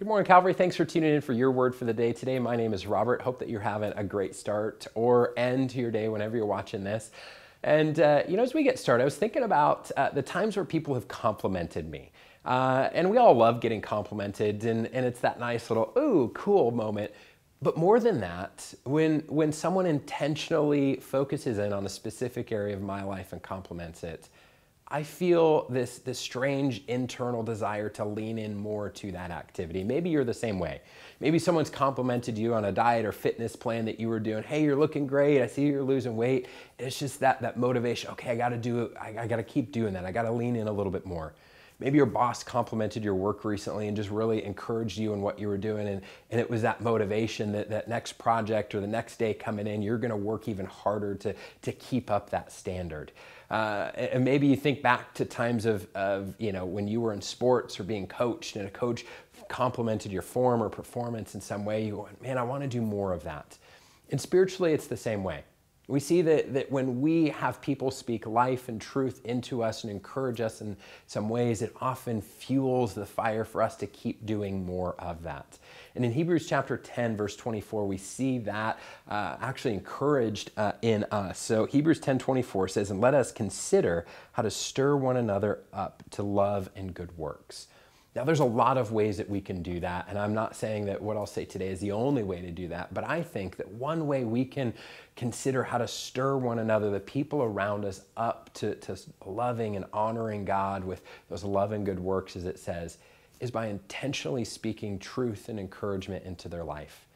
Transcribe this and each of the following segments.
Good morning, Calvary. Thanks for tuning in for your word for the day today. My name is Robert. Hope that you're having a great start or end to your day whenever you're watching this. And, uh, you know, as we get started, I was thinking about uh, the times where people have complimented me. Uh, and we all love getting complimented, and, and it's that nice little, ooh, cool moment. But more than that, when, when someone intentionally focuses in on a specific area of my life and compliments it, I feel this, this strange internal desire to lean in more to that activity. Maybe you're the same way. Maybe someone's complimented you on a diet or fitness plan that you were doing. Hey, you're looking great. I see you're losing weight. It's just that, that motivation. Okay, I got to do it. I, I got to keep doing that. I got to lean in a little bit more. Maybe your boss complimented your work recently and just really encouraged you in what you were doing. And, and it was that motivation that that next project or the next day coming in, you're going to work even harder to, to keep up that standard. Uh, and maybe you think back to times of, of, you know, when you were in sports or being coached and a coach complimented your form or performance in some way. You went, man, I want to do more of that. And spiritually, it's the same way. We see that, that when we have people speak life and truth into us and encourage us in some ways, it often fuels the fire for us to keep doing more of that. And in Hebrews chapter 10, verse 24, we see that uh, actually encouraged uh, in us. So Hebrews 10 24 says, And let us consider how to stir one another up to love and good works. Now, there's a lot of ways that we can do that, and I'm not saying that what I'll say today is the only way to do that, but I think that one way we can consider how to stir one another, the people around us, up to, to loving and honoring God with those love and good works, as it says, is by intentionally speaking truth and encouragement into their life.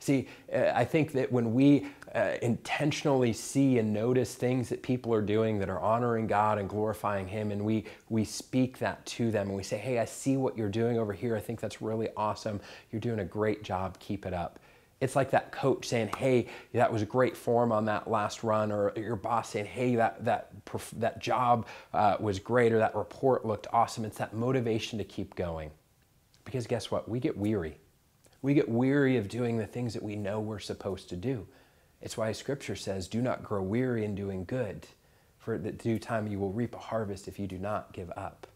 See, uh, I think that when we uh, intentionally see and notice things that people are doing that are honoring God and glorifying Him, and we, we speak that to them and we say, Hey, I see what you're doing over here. I think that's really awesome. You're doing a great job. Keep it up. It's like that coach saying, Hey, that was a great form on that last run, or your boss saying, Hey, that, that, that job uh, was great, or that report looked awesome. It's that motivation to keep going. Because guess what? We get weary we get weary of doing the things that we know we're supposed to do. It's why scripture says, Do not grow weary in doing good, for at the due time you will reap a harvest if you do not give up.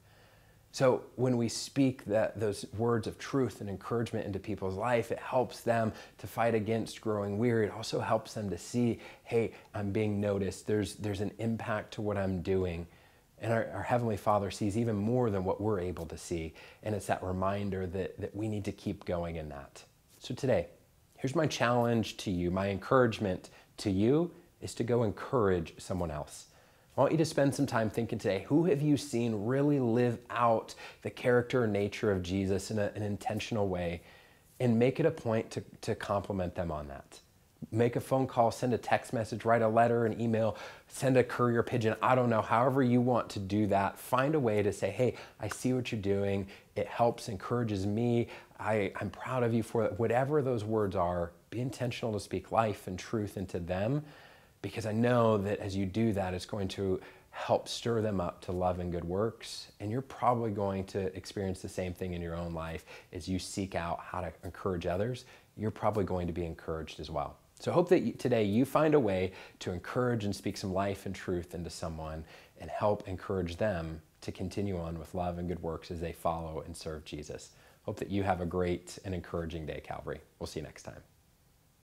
So when we speak that, those words of truth and encouragement into people's life, it helps them to fight against growing weary. It also helps them to see, hey, I'm being noticed. There's, there's an impact to what I'm doing. And our, our, Heavenly Father sees even more than what we're able to see. And it's that reminder that, that we need to keep going in that. So today, here's my challenge to you, my encouragement to you is to go encourage someone else. I want you to spend some time thinking today who have you seen really live out the character and nature of Jesus in a, an intentional way and make it a point to, to compliment them on that make a phone call, send a text message, write a letter, an email, send a courier pigeon. I don't know, however you want to do that. Find a way to say, hey, I see what you're doing. It helps, encourages me. I, I'm proud of you for it. Whatever those words are, be intentional to speak life and truth into them because I know that as you do that, it's going to help stir them up to love and good works. And you're probably going to experience the same thing in your own life as you seek out how to encourage others. You're probably going to be encouraged as well. So I hope that today you find a way to encourage and speak some life and truth into someone and help encourage them to continue on with love and good works as they follow and serve Jesus. Hope that you have a great and encouraging day, Calvary. We'll see you next time.